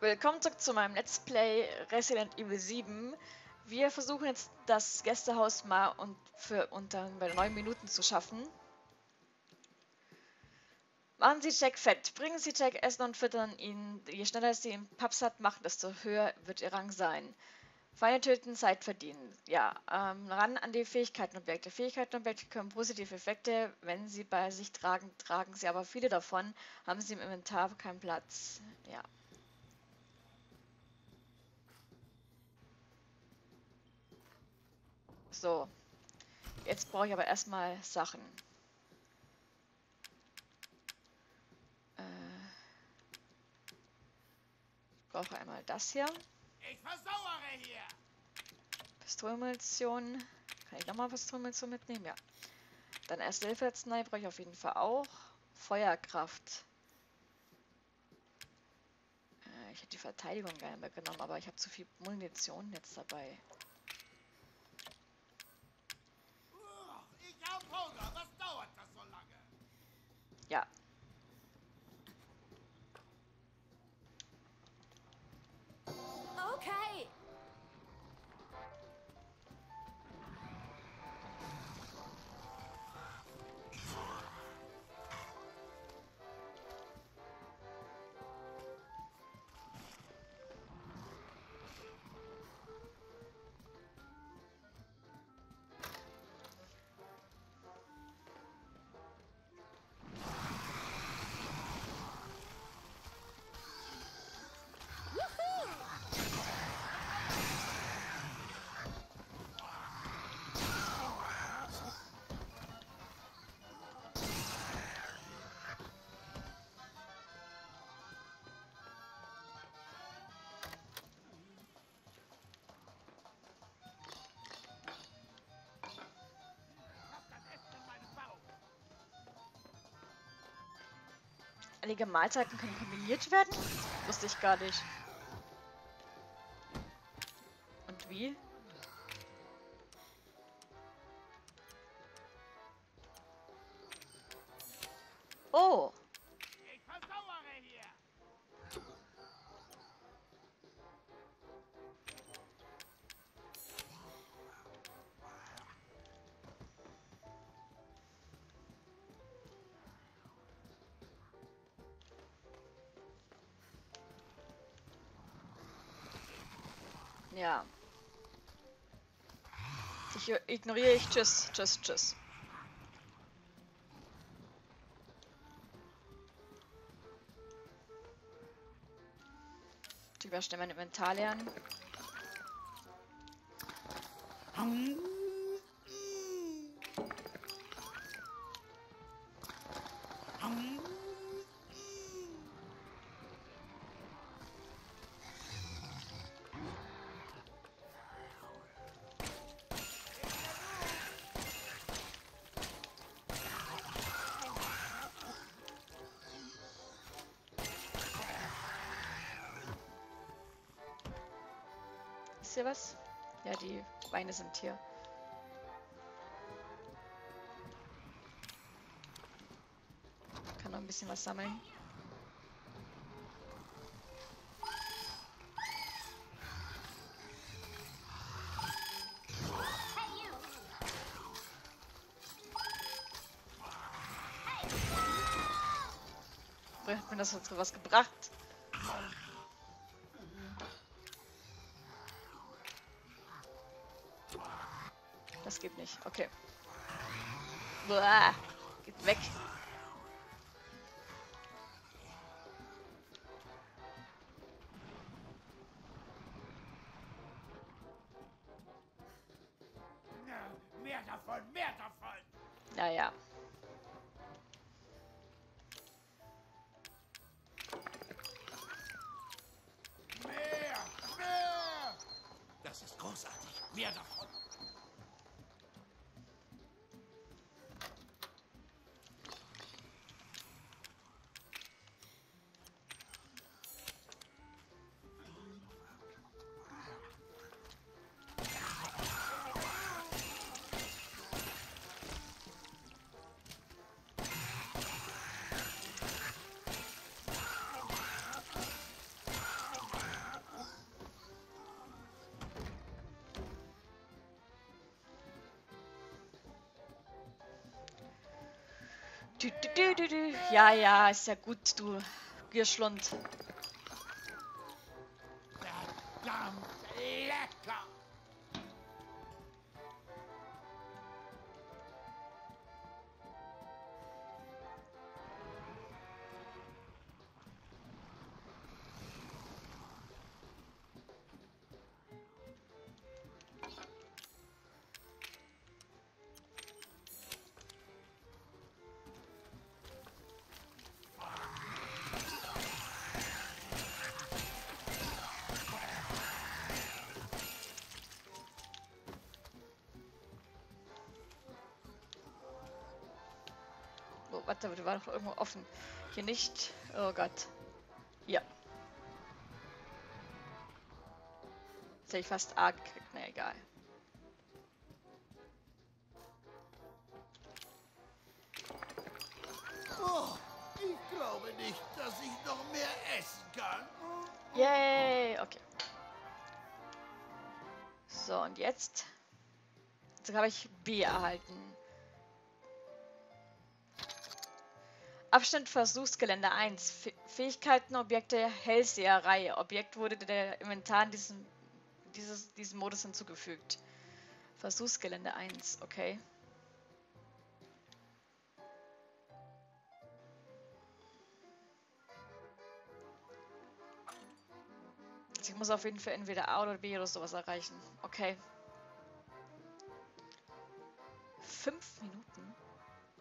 Willkommen zurück zu meinem Let's Play Resident Evil 7. Wir versuchen jetzt das Gästehaus mal und für unter bei 9 Minuten zu schaffen. Machen Sie Jack fett. Bringen Sie Jack Essen und füttern ihn. Je schneller Sie ihn Papsat machen, desto höher wird Ihr Rang sein. Feinde töten, Zeit verdienen. Ja, ähm, ran an die Fähigkeitenobjekte. Fähigkeitenobjekte können positive Effekte, wenn sie bei sich tragen, tragen sie aber viele davon, haben sie im Inventar keinen Platz. Ja. So. Jetzt brauche ich aber erstmal Sachen. Äh, ich brauche einmal das hier. Ich versauere hier! Pistolenmunition. Kann ich nochmal Pistolenmunition mitnehmen? Ja. Dann erste Hilfe brauche ich auf jeden Fall auch. Feuerkraft. Äh, ich hätte die Verteidigung gerne mitgenommen, aber ich habe zu viel Munition jetzt dabei. Einige Mahlzeiten können kombiniert werden? Wusste ich gar nicht. Und wie? Oh! Ja. Ich ignoriere ich. Tschüss, tschüss, tschüss. Ich werde schnell mein Inventar lernen. Ist hier was? Ja, die Weine sind hier. Kann noch ein bisschen was sammeln. Hat mir das jetzt was gebracht? Geht nicht. Okay. Boah. Geht weg. Du, du, du. Ja, ja, ist ja gut, du Gierschlund. Warte, die war doch irgendwo offen. Hier nicht. Oh Gott. Ja. Jetzt hätte ich fast A gekriegt. Na egal. Oh, ich glaube nicht, dass ich noch mehr essen kann. Yay! Okay. So, und jetzt? Jetzt habe ich B erhalten. Abschnitt Versuchsgelände 1. Fäh- Fähigkeiten, Objekte, Hellseherreihe. Objekt wurde der Inventar in diesem, dieses, diesem Modus hinzugefügt. Versuchsgelände 1, okay. Also ich muss auf jeden Fall entweder A oder B oder sowas erreichen. Okay. Fünf Minuten?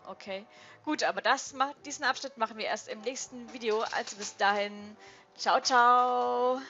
Okay. Gut, aber das macht, diesen Abschnitt machen wir erst im nächsten Video. Also bis dahin. Ciao, ciao.